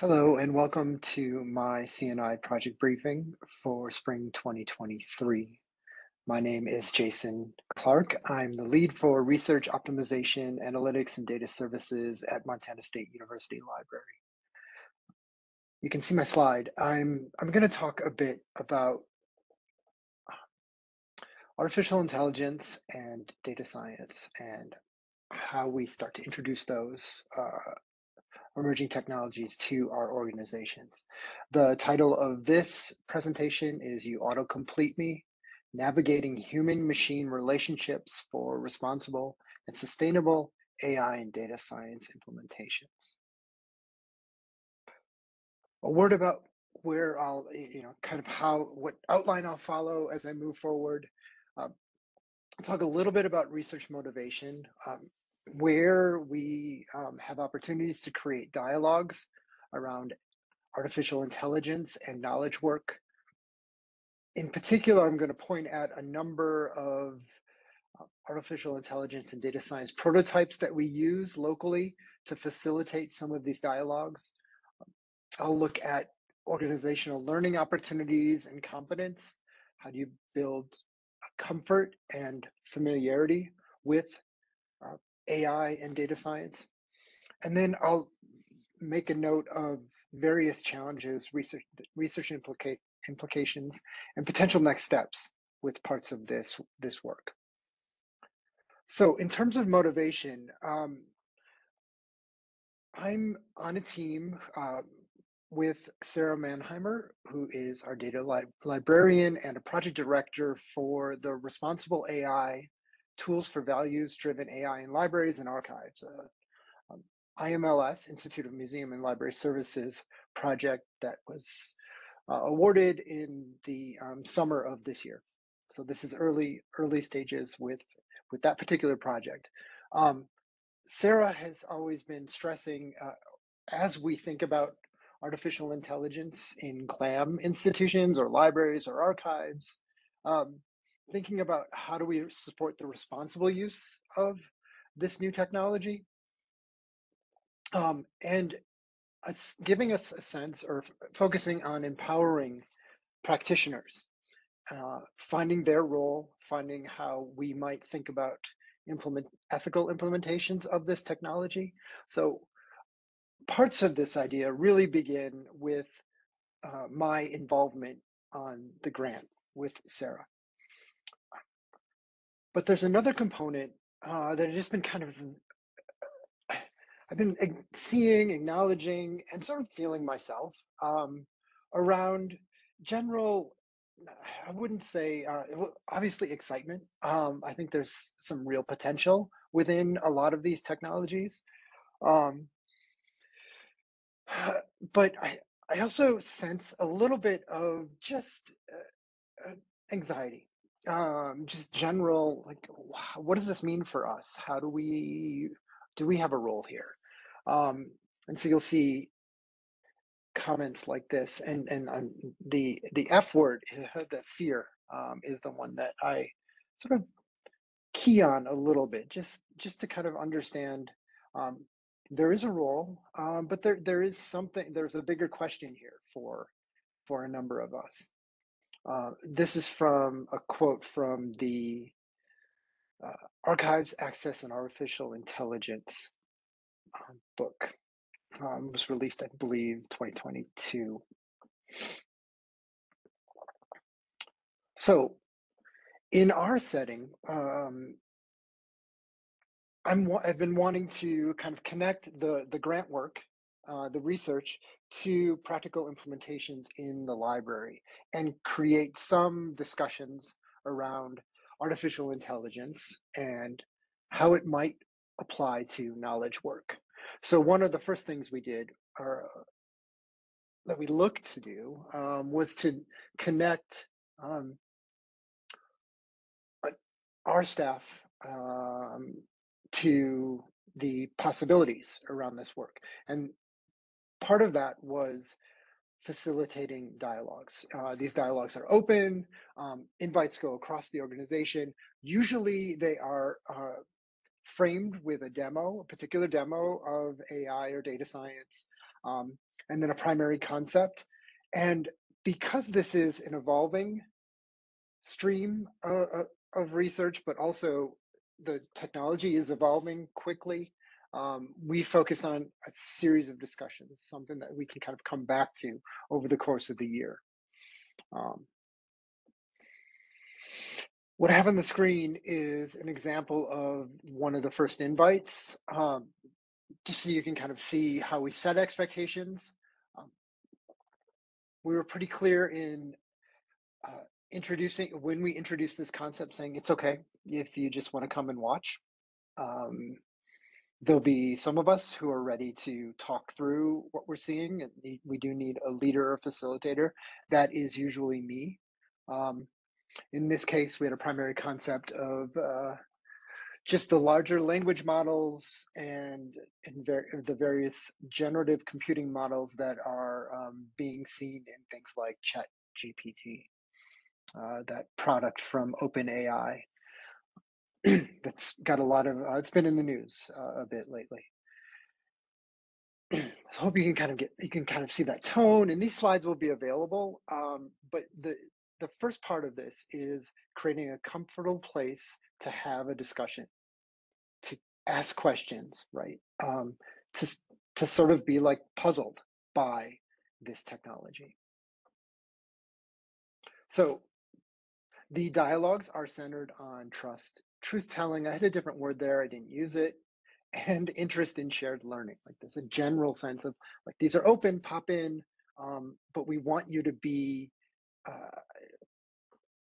Hello and welcome to my CNI project briefing for spring 2023. My name is Jason Clark. I'm the lead for research optimization, analytics, and data services at Montana State University Library. You can see my slide. I'm, I'm going to talk a bit about artificial intelligence and data science and how we start to introduce those uh, emerging technologies to our organizations. The title of this presentation is You Autocomplete Me, Navigating Human Machine Relationships for Responsible and Sustainable AI and Data Science Implementations. A word about where I'll, you know, kind of how, what outline I'll follow as I move forward. Um, talk a little bit about research motivation. Um, where we um, have opportunities to create dialogues around artificial intelligence and knowledge work. In particular, I'm going to point at a number of uh, artificial intelligence and data science prototypes that we use locally to facilitate some of these dialogues. I'll look at organizational learning opportunities and competence. How do you build comfort and familiarity with uh, AI and data science. And then I'll make a note of various challenges, research, research implica implications, and potential next steps with parts of this, this work. So in terms of motivation, um, I'm on a team uh, with Sara Mannheimer, who is our data li librarian and a project director for the Responsible AI tools for values driven AI in libraries and archives. Uh, um, IMLS, Institute of Museum and Library Services project that was uh, awarded in the um, summer of this year. So this is early early stages with with that particular project. Um, Sara has always been stressing uh, as we think about artificial intelligence in GLAM institutions or libraries or archives, um, thinking about how do we support the responsible use of this new technology? Um, and giving us a sense or focusing on empowering practitioners uh, finding their role finding how we might think about implement ethical implementations of this technology. So parts of this idea really begin with uh, my involvement on the grant with sara but there's another component uh, that I've just been kind of, I've been seeing, acknowledging, and sort of feeling myself um, around general, I wouldn't say, uh, obviously excitement. Um, I think there's some real potential within a lot of these technologies. Um, but I, I also sense a little bit of just uh, uh anxiety um, just general, like, what does this mean for us? How do we, do we have a role here? Um, and so you'll see comments like this and, and um, the, the F word, the fear um, is the one that I sort of key on a little bit, just, just to kind of understand um, there is a role, um, but there, there is something, there's a bigger question here for, for a number of us. Uh, this is from a quote from the uh, Archives, Access, and Artificial Intelligence uh, book. Um, was released, I believe, 2022. So, in our setting, um, I'm I've been wanting to kind of connect the the grant work, uh, the research to practical implementations in the library and create some discussions around artificial intelligence and how it might apply to knowledge work. So one of the first things we did or uh, that we looked to do um, was to connect um, our staff um, to the possibilities around this work. And part of that was facilitating dialogues. Uh, these dialogues are open, um, invites go across the organization. Usually they are uh, framed with a demo, a particular demo of AI or data science. Um, and then a primary concept. And because this is an evolving stream uh, uh, of research, but also the technology is evolving quickly, um, we focus on a series of discussions, something that we can kind of come back to over the course of the year. Um, what I have on the screen is an example of one of the first invites, um, just so you can kind of see how we set expectations. Um, we were pretty clear in uh, introducing, when we introduced this concept, saying it's okay if you just want to come and watch. Um, there'll be some of us who are ready to talk through what we're seeing, and we do need a leader or facilitator. That is usually me. Um, in this case, we had a primary concept of uh, just the larger language models and, and ver- the various generative computing models that are um, being seen in things like Chat GPT, uh, that product from OpenAI that's got a lot of, uh, it's been in the news uh, a bit lately. I hope you can kind of get, you can kind of see that tone, and these slides will be available. Um, but the the first part of this is creating a comfortable place to have a discussion, to ask questions, right? Um, to to sort of be like puzzled by this technology. So the dialogues are centered on trust, truth telling. I had a different word there, I didn't use it, and interest in shared learning. Like there's a general sense of like these are open, pop in, um, but we want you to be uh,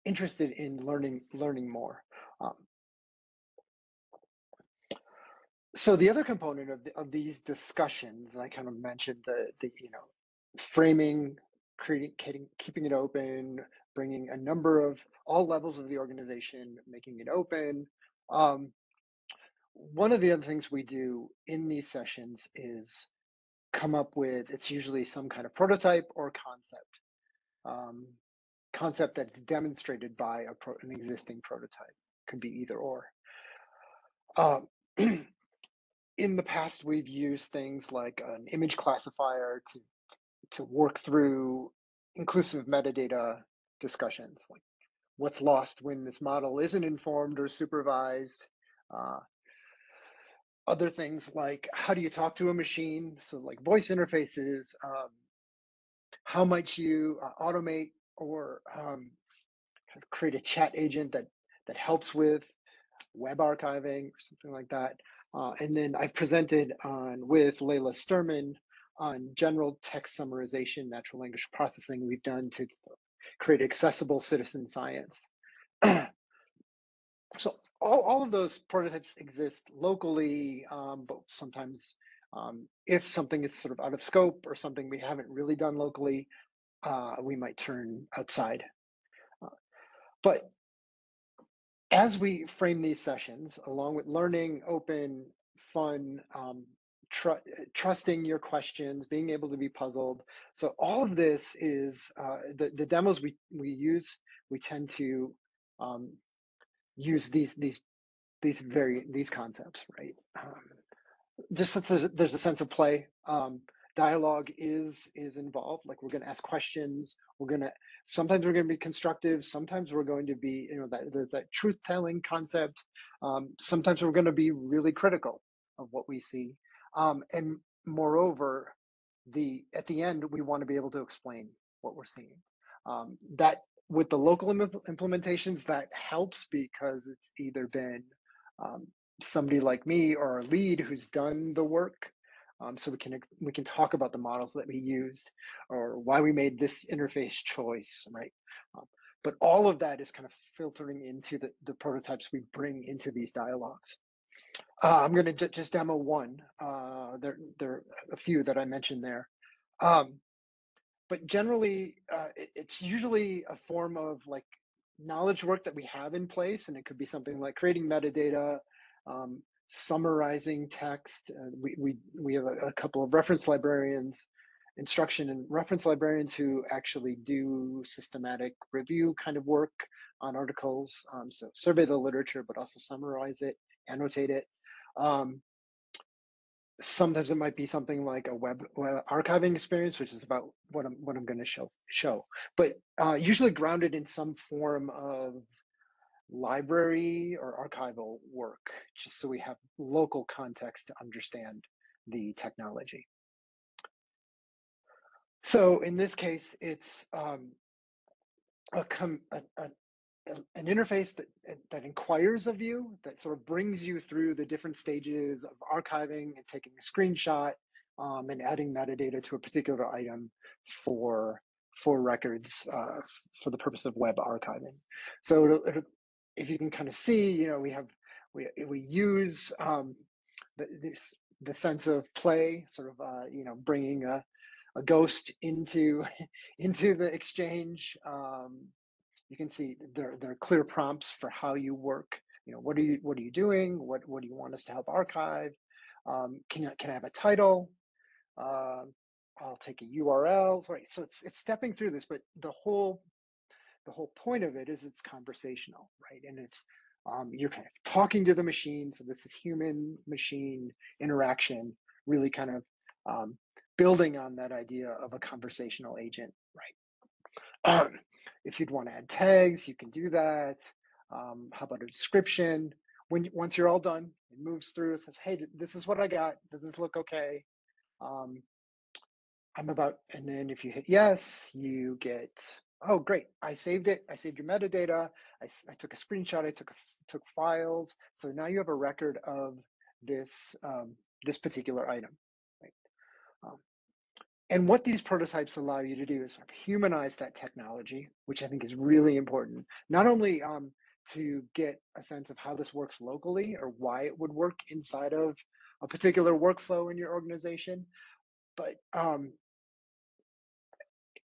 interested in learning learning more. Um, so the other component of, the, of these discussions, and I kind of mentioned the the you know framing, creating, keeping it open, bringing a number of all levels of the organization, making it open. Um, one of the other things we do in these sessions is come up with it's usually some kind of prototype or concept um, concept that's demonstrated by a pro, an existing prototype. Could be either or. Um, in the past, we've used things like an image classifier to to work through inclusive metadata discussions, like what's lost when this model isn't informed or supervised. Uh, other things like how do you talk to a machine? So like voice interfaces. Um, how might you uh, automate or um, kind of create a chat agent that that helps with web archiving or something like that. Uh, and then I've presented on with Leila Sterman on general text summarization, natural language processing we've done to create accessible citizen science. so all, all of those prototypes exist locally, um, but sometimes um, if something is sort of out of scope or something we haven't really done locally, uh, we might turn outside. Uh, but as we frame these sessions, along with learning, open, fun, um, tr- trusting your questions, being able to be puzzled. So all of this is uh, the the demos we we use. We tend to um, use these these these very these concepts, right? Um, just there's a sense of play. Um, dialogue is is involved like we're going to ask questions we're going to sometimes we're going to be constructive sometimes we're going to be you know that there's that truth telling concept um, sometimes we're going to be really critical of what we see um, and moreover the at the end we want to be able to explain what we're seeing um, that with the local Im- implementations that helps because it's either been um, somebody like me or a lead who's done the work um, so we can we can talk about the models that we used or why we made this interface choice, right? Um, but all of that is kind of filtering into the, the prototypes we bring into these dialogues. Uh, I'm going to just demo one. Uh, there, there are a few that I mentioned there. Um, but generally, uh, it, it's usually a form of like knowledge work that we have in place, and it could be something like creating metadata, um, summarizing text. Uh, we, we, we have a, a, couple of reference librarians, instruction and reference librarians who actually do systematic review kind of work on articles. Um, so survey the literature, but also summarize it, annotate it. Um, sometimes it might be something like a web, web archiving experience, which is about what I'm what I'm going to show show. But uh, usually grounded in some form of library or archival work, just so we have local context to understand the technology. So in this case, it's um, a, com- a, a, an interface that that inquires of you, that sort of brings you through the different stages of archiving and taking a screenshot um, and adding metadata to a particular item for for records uh, for the purpose of web archiving. So it'll, it'll, if you can kind of see, you know, we have we we use um, the, this the sense of play, sort of uh, you know, bringing a a ghost into into the exchange. Um, you can see there, there are clear prompts for how you work. You know, what are you what are you doing? What what do you want us to help archive? Um, can can I have a title? Uh, I'll take a URL. Right. So it's it's stepping through this, but the whole the whole point of it is it's conversational, right? And it's um, you're kind of talking to the machine. So this is human machine interaction, really kind of um, building on that idea of a conversational agent, right? Um, if you'd want to add tags, you can do that. Um, how about a description? When once you're all done, it moves through. It says, "Hey, this is what I got. Does this look okay?" Um, I'm about, and then if you hit yes, you get, oh, great, I saved it. I saved your metadata. I, I took a screenshot. I took a, took files. So now you have a record of this um, this particular item. Right? And what these prototypes allow you to do is sort of humanize that technology, which I think is really important, not only um, to get a sense of how this works locally or why it would work inside of a particular workflow in your organization, but um,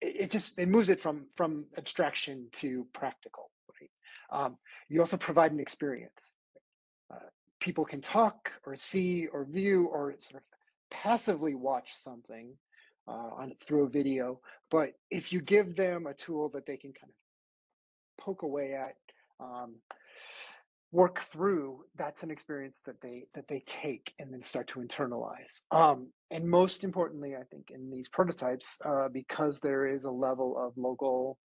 it, it, just it moves it from from abstraction to practical. Right? Um, you also provide an experience. Uh, people can talk or see or view or sort of passively watch something uh, on through a video. But if you give them a tool that they can kind of poke away at, um, work through, that's an experience that they that they take and then start to internalize. Um, and most importantly, I think in these prototypes, uh, because there is a level of local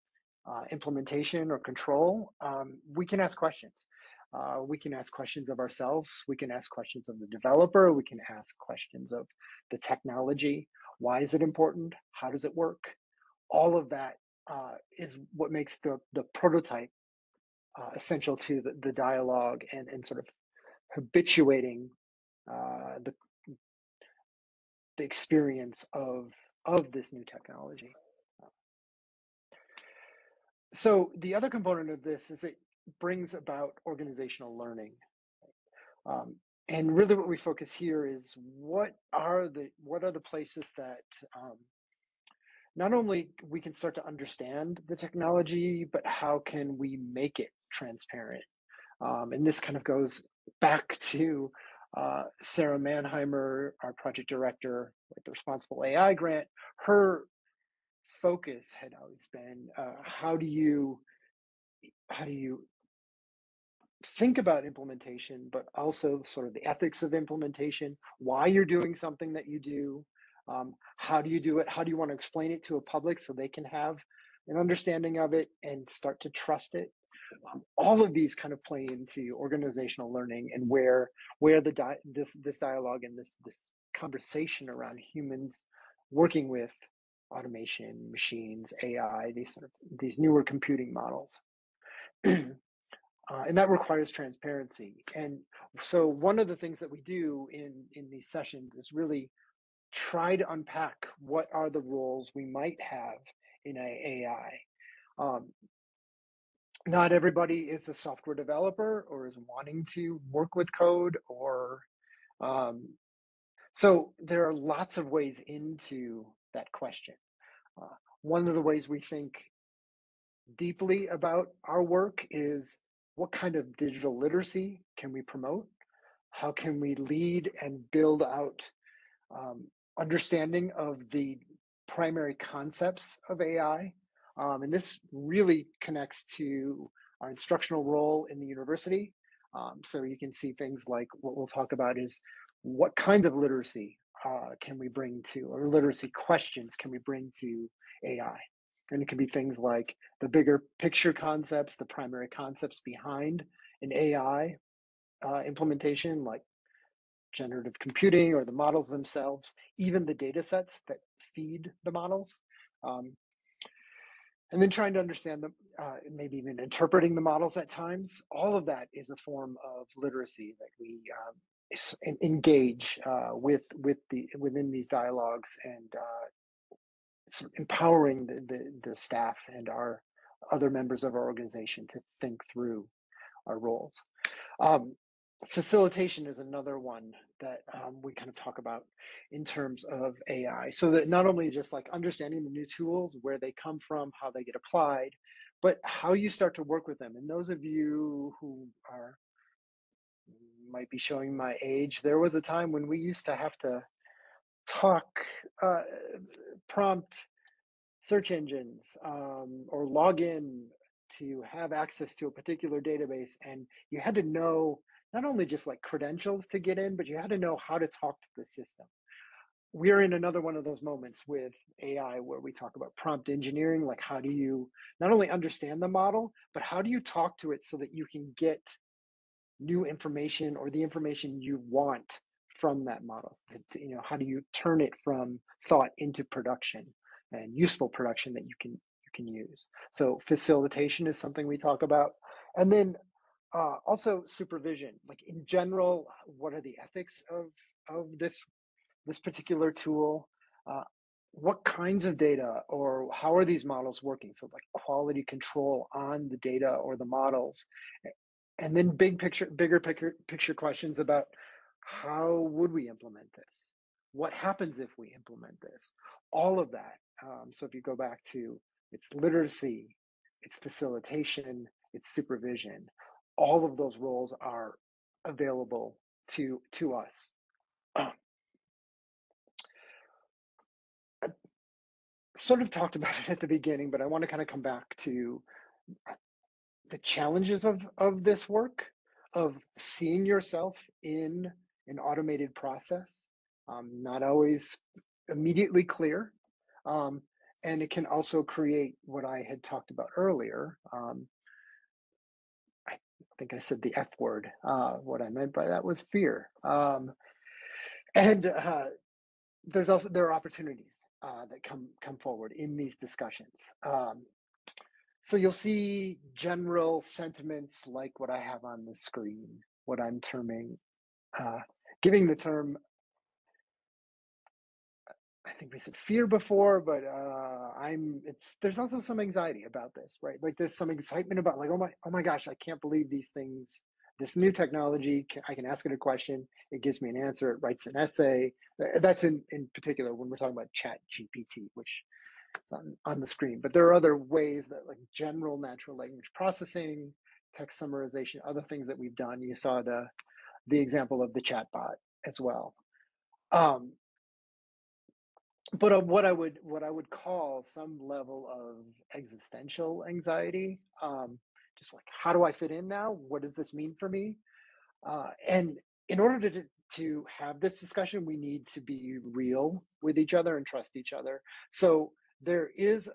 uh, implementation or control, um, we can ask questions. Uh, we can ask questions of ourselves. We can ask questions of the developer. We can ask questions of the technology. Why is it important? How does it work? All of that uh, is what makes the, the prototype uh, essential to the, the dialogue and, and sort of habituating uh, the, the experience of, of this new technology. So the other component of this is it brings about organizational learning. Um, and really what we focus here is what are the what are the places that um, not only we can start to understand the technology but how can we make it transparent? Um, and this kind of goes back to uh, sara mannheimer our project director with the responsible ai grant her focus had always been uh, how do you how do you think about implementation, but also sort of the ethics of implementation, why you're doing something that you do, um, how do you do it, how do you want to explain it to a public so they can have an understanding of it and start to trust it. Um, all of these kind of play into organizational learning and where where the di- this this dialogue and this this conversation around humans working with automation, machines, AI, these sort of these newer computing models. Uh, and that requires transparency. And so one of the things that we do in in these sessions is really try to unpack what are the roles we might have in AI. Um, not everybody is a software developer or is wanting to work with code or um, so there are lots of ways into that question. Uh, one of the ways we think deeply about our work is what kind of digital literacy can we promote? How can we lead and build out um, understanding of the primary concepts of AI? Um, and this really connects to our instructional role in the university. Um, so you can see things like what we'll talk about is what kinds of literacy uh, can we bring to, or literacy questions can we bring to AI? And it can be things like the bigger picture concepts, the primary concepts behind an AI uh, implementation, like generative computing or the models themselves, even the data sets that feed the models. Um, and then trying to understand them, uh, maybe even interpreting the models at times. All of that is a form of literacy that we um, engage uh, with with the within these dialogues and uh, empowering the, the, the staff and our other members of our organization to think through our roles. Um, facilitation is another one that um, we kind of talk about in terms of AI. So that not only just like understanding the new tools, where they come from, how they get applied, but how you start to work with them. And those of you who are might be showing my age, there was a time when we used to have to talk, uh, prompt search engines um, or log in to have access to a particular database and you had to know not only just like credentials to get in, but you had to know how to talk to the system. We're in another one of those moments with AI where we talk about prompt engineering. Like, how do you not only understand the model, but how do you talk to it so that you can get new information or the information you want from that model? You know, how do you turn it from thought into production and useful production that you can you can use? So facilitation is something we talk about, and then uh, also supervision like in general what are the ethics of of this this particular tool uh, what kinds of data or how are these models working so like quality control on the data or the models and then big picture bigger picture picture questions about how would we implement this what happens if we implement this all of that um, so if you go back to its literacy its facilitation its supervision all of those roles are available to to us. I sort of talked about it at the beginning, but I want to kind of come back to the challenges of of this work, of seeing yourself in an automated process. Um, not always immediately clear, um, and it can also create what I had talked about earlier. Um, I think I said the F word. Uh, what I meant by that was fear. Um, and uh, there's also there are opportunities uh, that come come forward in these discussions. Um, so you'll see general sentiments like what I have on the screen, what I'm terming, uh, giving the term I think we said fear before, but uh, I'm. It's there's also some anxiety about this, right? Like there's some excitement about like, oh my, oh my gosh, I can't believe these things. This new technology, I can ask it a question, it gives me an answer, it writes an essay. That's in in particular when we're talking about Chat GPT, which is on on the screen. But there are other ways that like general natural language processing, text summarization, other things that we've done. You saw the the example of the chatbot as well. Um, but uh, what I would what I would call some level of existential anxiety, um, just like how do I fit in now? What does this mean for me? Uh, and in order to to have this discussion, we need to be real with each other and trust each other. So there is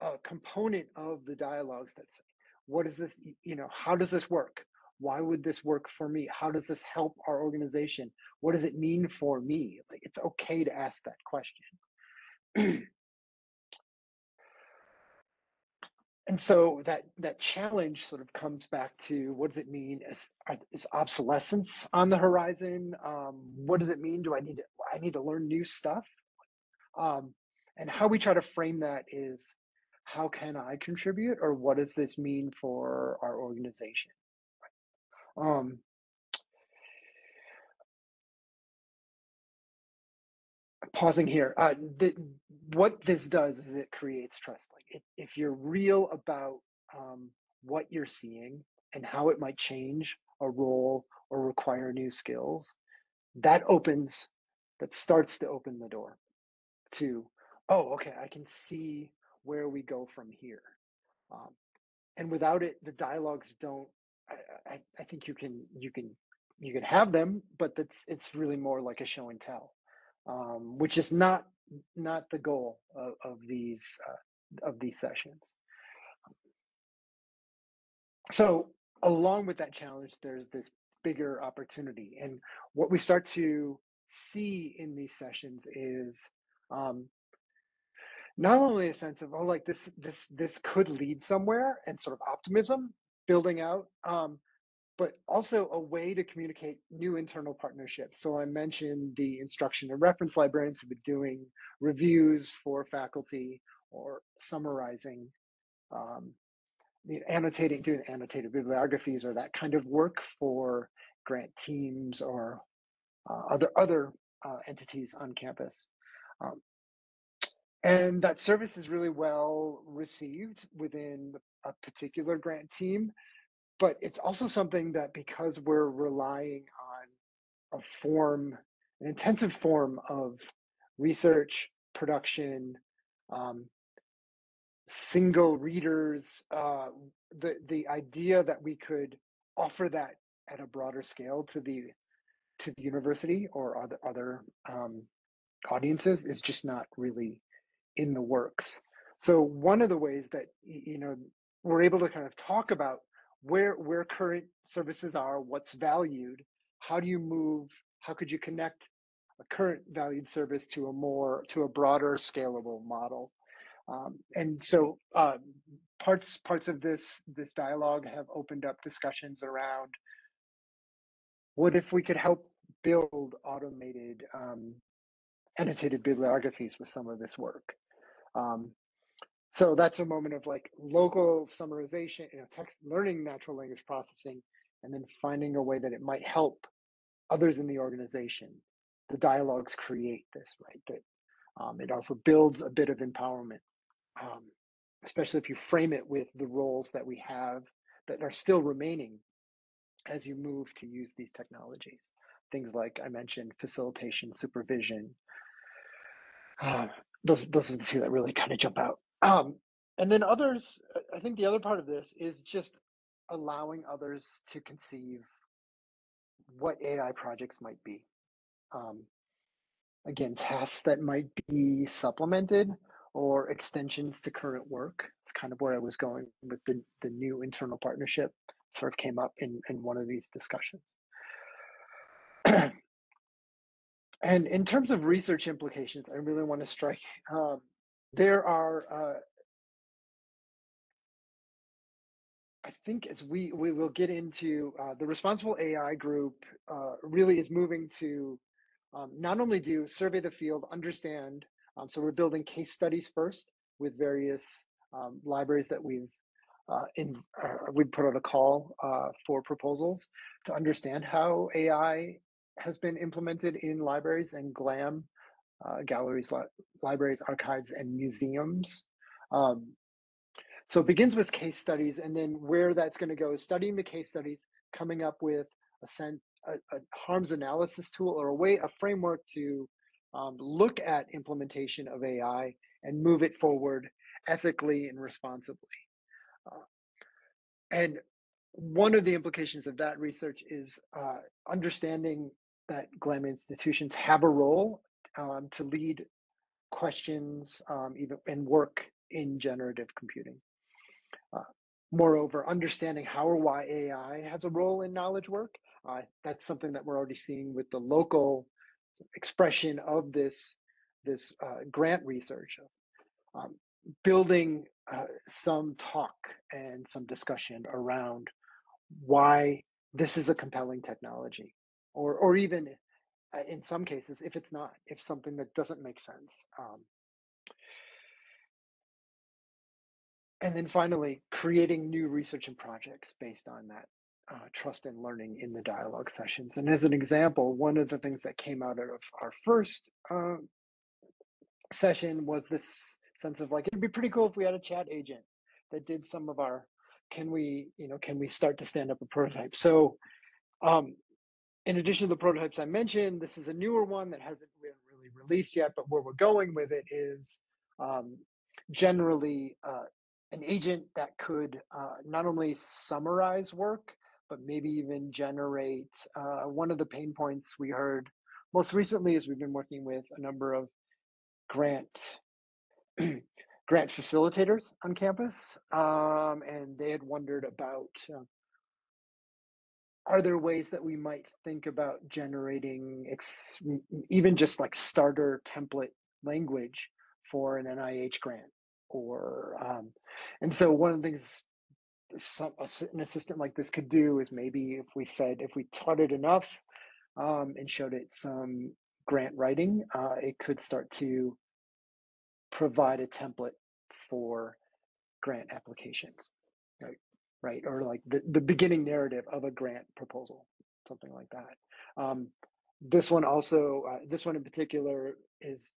a component of the dialogues that's what is this? You know, how does this work? Why would this work for me? How does this help our organization? What does it mean for me? Like it's okay to ask that question. and so that that challenge sort of comes back to what does it mean is, is obsolescence on the horizon um, what does it mean do i need to i need to learn new stuff um, and how we try to frame that is how can i contribute or what does this mean for our organization um, pausing here uh, the, what this does is it creates trust like it, if you're real about um, what you're seeing and how it might change a role or require new skills that opens that starts to open the door to oh okay i can see where we go from here. Um, and without it the dialogues don't I, I, think you can you can you can have them, but that's it's really more like a show and tell, um, which is not not the goal of, of these uh, of these sessions. So along with that challenge, there's this bigger opportunity, and what we start to see in these sessions is um, not only a sense of oh like this this this could lead somewhere and sort of optimism building out um, but also a way to communicate new internal partnerships. So I mentioned the instruction and reference librarians who've been doing reviews for faculty or summarizing, um, annotating, doing annotated bibliographies or that kind of work for grant teams or uh, other other uh, entities on campus. Um, and that service is really well received within a particular grant team but it's also something that because we're relying on a form, an intensive form of research, production, um, single readers, uh, the the idea that we could offer that at a broader scale to the to the university or other other um, audiences is just not really in the works. So one of the ways that you know we're able to kind of talk about where where current services are, what's valued, how do you move, how could you connect a current valued service to a more to a broader scalable model. Um, and so uh, parts parts of this this dialogue have opened up discussions around what if we could help build automated um, annotated bibliographies with some of this work. Um, so that's a moment of like local summarization, you know, text learning natural language processing, and then finding a way that it might help others in the organization. The dialogues create this, right? That um, it also builds a bit of empowerment, um, especially if you frame it with the roles that we have that are still remaining as you move to use these technologies. Things like I mentioned, facilitation, supervision. Uh, those those are the two that really kind of jump out. Um, and then others, I think the other part of this is just allowing others to conceive what AI projects might be. Um, again, tasks that might be supplemented or extensions to current work. It's kind of where I was going with the, the new internal partnership sort of came up in, in one of these discussions. and in terms of research implications, I really want to strike um, there are, uh, I think as we, we will get into, uh, the responsible AI group uh, really is moving to um, not only do survey the field, understand, um, so we're building case studies first with various um, libraries that we've uh, in, uh, we put out a call uh, for proposals to understand how AI has been implemented in libraries and GLAM uh, galleries, li libraries, archives, and museums. Um, so it begins with case studies, and then where that's going to go is studying the case studies, coming up with a, sen- a, a harms analysis tool or a way, a framework to um, look at implementation of AI and move it forward ethically and responsibly. Uh, and one of the implications of that research is uh, understanding that GLAM institutions have a role um, to lead questions um, even and work in generative computing. Uh, moreover, understanding how or why AI has a role in knowledge work, uh, that's something that we're already seeing with the local expression of this, this uh, grant research. Um, building uh, some talk and some discussion around why this is a compelling technology or, or even in some cases if it's not if something that doesn't make sense um, and then finally creating new research and projects based on that uh, trust and learning in the dialogue sessions. And as an example one of the things that came out of our first uh, session was this sense of like it'd be pretty cool if we had a chat agent that did some of our can we you know can we start to stand up a prototype? So um, in addition to the prototypes I mentioned, this is a newer one that hasn't been really released yet, but where we're going with it is um, generally uh, an agent that could uh, not only summarize work, but maybe even generate uh, one of the pain points we heard most recently is we've been working with a number of grant grant facilitators on campus, um, and they had wondered about uh, are there ways that we might think about generating ex- even just like starter template language for an NIH grant? Or um, and so one of the things some an assistant like this could do is maybe if we fed if we taught it enough um, and showed it some grant writing uh, it could start to provide a template for grant applications. Right right? Or like the, the beginning narrative of a grant proposal something like that. Um, this one also uh, this one in particular is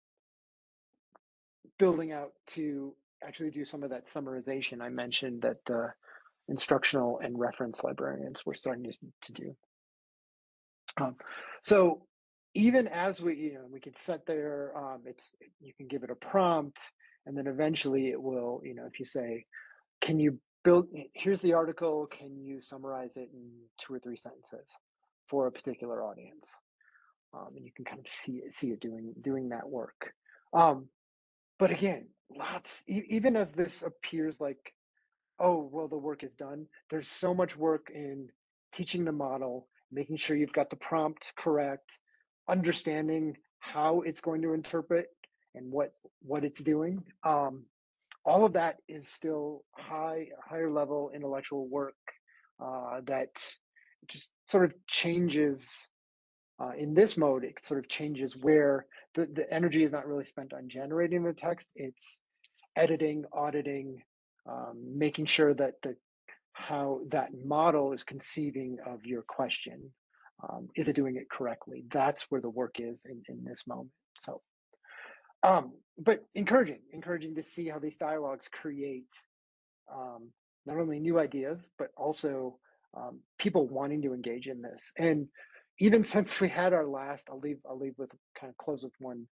building out to actually do some of that summarization. I mentioned that uh, instructional and reference librarians were starting to, to do. Um, so even as we, you know, we could set there, um, it's you can give it a prompt, and then eventually it will, you know, if you say, "Can you build? Here's the article. Can you summarize it in two or three sentences for a particular audience?" Um, and you can kind of see it, see it doing doing that work. Um, but again, lots even as this appears like oh well the work is done there's so much work in teaching the model making sure you've got the prompt correct understanding how it's going to interpret and what what it's doing um, all of that is still high higher level intellectual work uh, that just sort of changes uh, in this mode, it sort of changes where the, the energy is not really spent on generating the text. It's editing, auditing, um, making sure that the how that model is conceiving of your question. Um, is it doing it correctly? That's where the work is in, in this moment. So, um, but encouraging, encouraging to see how these dialogues create um, not only new ideas, but also um, people wanting to engage in this. And even since we had our last, I'll leave I'll leave with kind of close with one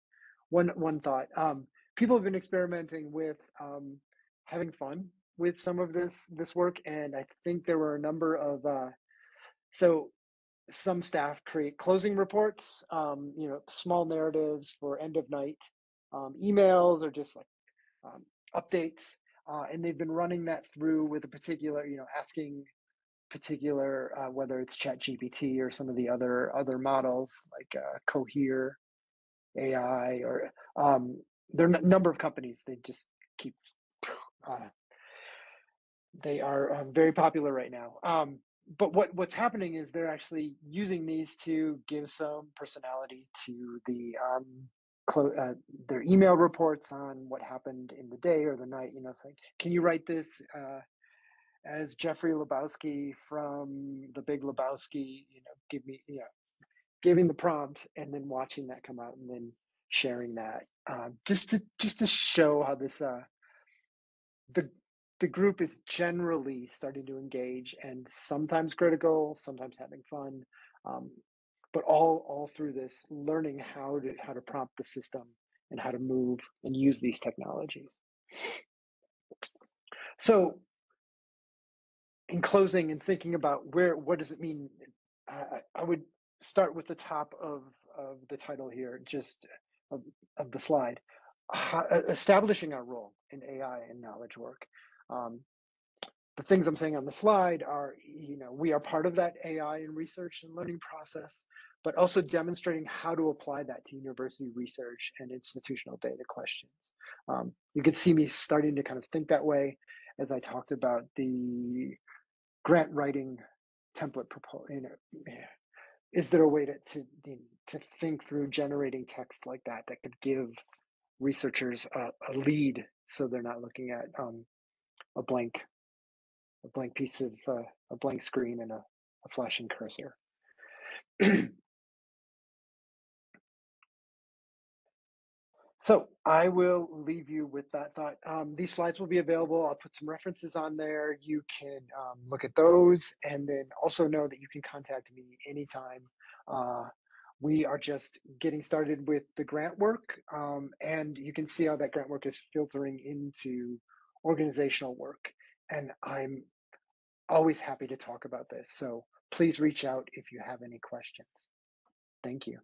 one one thought. Um, people have been experimenting with um, having fun with some of this this work, and I think there were a number of uh, so some staff create closing reports, um, you know, small narratives for end of night um, emails or just like um, updates, uh, and they've been running that through with a particular, you know, asking particular, uh, whether it's Chat GPT or some of the other other models like uh, Cohere AI or um, there are a number of companies. They just keep uh, they are um, very popular right now. Um, but what what's happening is they're actually using these to give some personality to the um, uh, their email reports on what happened in the day or the night. You know, it's like, can you write this? Uh, as Jeffrey Lebowski from The Big Lebowski, you know, give me, you know, giving the prompt and then watching that come out and then sharing that, um, just to just to show how this uh, the the group is generally starting to engage and sometimes critical, sometimes having fun, um, but all all through this learning how to how to prompt the system and how to move and use these technologies. So in closing and thinking about where what does it mean I, I would start with the top of of the title here just of, of the slide How, establishing our role in ai and knowledge work um, the things i'm saying on the slide are you know we are part of that ai and research and learning process but also demonstrating how to apply that to university research and institutional data questions. Um, you could see me starting to kind of think that way as i talked about the grant writing template proposal you know is there a way to to to think through generating text like that that could give researchers a, a lead so they're not looking at um, a blank a blank piece of uh, a blank screen and a, a flashing cursor So I will leave you with that thought. Um, these slides will be available. I'll put some references on there. You can um, look at those and then also know that you can contact me anytime. Uh, we are just getting started with the grant work um, and you can see how that grant work is filtering into organizational work. And I'm always happy to talk about this. So please reach out if you have any questions. Thank you.